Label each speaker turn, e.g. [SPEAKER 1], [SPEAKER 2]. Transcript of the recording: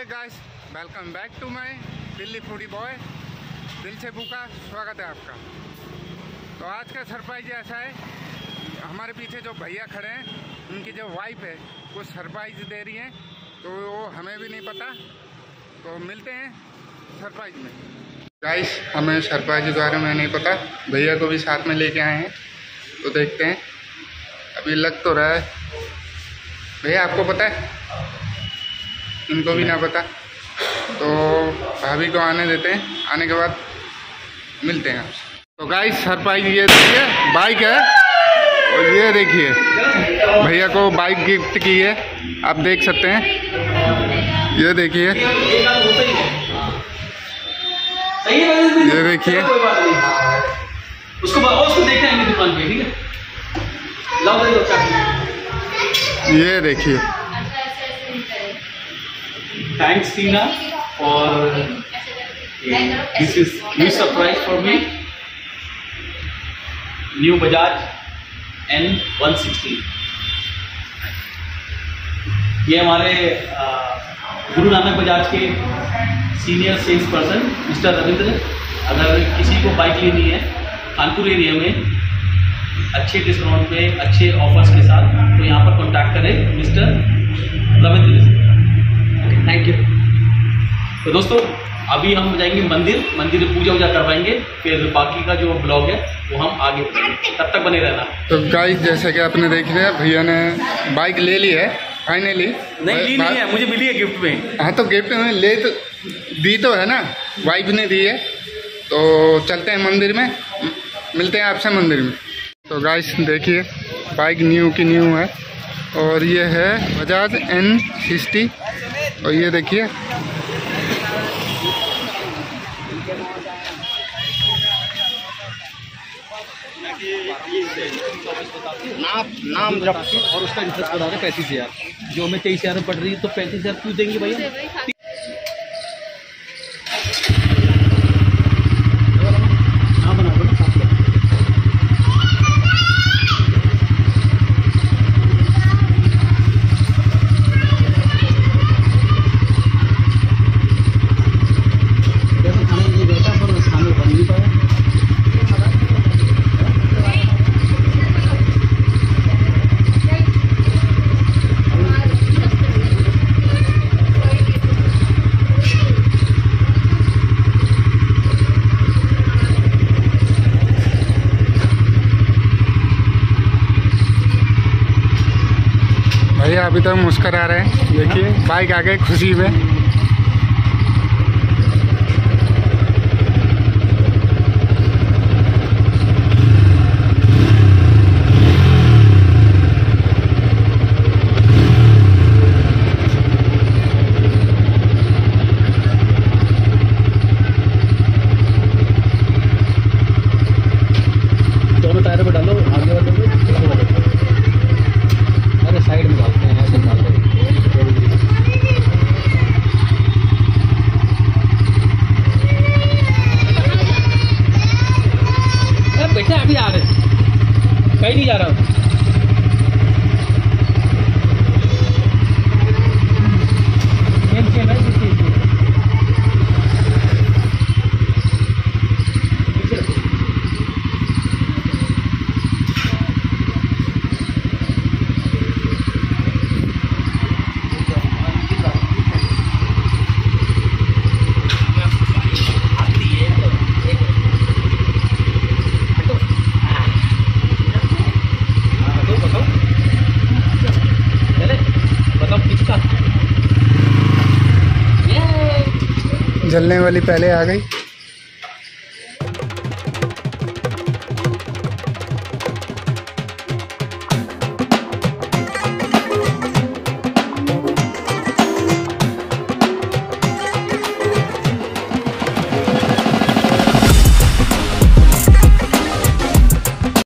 [SPEAKER 1] Welcome back to my Delhi foodie boy दिल से भूखा स्वागत है आपका। तो आज का सरप्राइज़ ऐसा है, हमारे पीछे जो भैया खड़े हैं, उनकी जो वाइफ है, वो सरप्राइज़ दे रही हैं तो वो हमें भी नहीं पता। तो मिलते हैं सरप्राइज़ में। गाइस हमें सरप्राइज़ के बारे में नहीं पता, भैया को भी साथ में लेके आए हैं तो देखते हैं। अभी लग तो रहा है। भैया, आपको पता है? इनको भी ना पता। तो भाभी को आने देते हैं। आने के बाद मिलते हैं। तो गाइस सरप्राइज़ ये देखिए बाइक है। और ये देखिए भैया को बाइक गिफ्ट की है। आप देख सकते हैं। ये देखिए। ये देखिए।
[SPEAKER 2] उसको उसको देखते हैं दुकान पे ठीक है?
[SPEAKER 3] ये देखिए।
[SPEAKER 2] टीना और this is new surprise for me new Bajaj N one sixty ये हमारे गुरु नानक बजाज के senior sales person mister Ravindra, अगर किसी को बाइक लेनी है, कानपुर एरिया में, अच्छे डिस्काउंट पे, अच्छे ऑफर्स के साथ तो यहाँ पर कांटेक्ट करें मिस्टर रविंद्र तो दोस्तों अभी हम जाएँगे मंदिर मंदिर में पूजा वूजा करवाएँगे फिर बाकी का जो ब्लॉग है वो हम आगे तब तक बने रहना।
[SPEAKER 3] तो गाइस जैसे कि आपने देख लिया भैया ने बाइक ले ली है फाइनली
[SPEAKER 2] नहीं ली नहीं है मुझे मिली है गिफ्ट में।
[SPEAKER 3] हाँ तो गिफ्ट में ले तो दी तो है ना वाइफ ने दी है। तो चलते हैं मंदिर में मिलते हैं आपसे मंदिर में। तो गाइस देखिए बाइक न्यू की न्यू है। और ये है बजाज एन सिक्सटी और ये देखिए
[SPEAKER 4] नाम नाम जब और उसका इंटरेस्ट बता रहे पैंतीस हज़ार। जो हमें तेईस हज़ार में पड़ रही है तो पैंतीस हज़ार क्यों देंगे भैया हाँ बना दो ना सात लोग जैसे खाने के लिए बैठा पर खाने बन नहीं पाया
[SPEAKER 3] भैया अभी तक मुस्करा रहे हैं। देखिए। बाइक आ गए खुशी में
[SPEAKER 4] दोनों टायरों पे डालो आगे वाले पे पीछे वाले पे अरे साइड में डालते हैं ऐसे डाल दो अरे अभी आ रहे कहीं नहीं जा रहा हूँ सेम सेम है पीछे पीछे रखो। हाँ, तो बताओ चले बताओ किसका ये
[SPEAKER 3] जलने वाली पहले आ गई।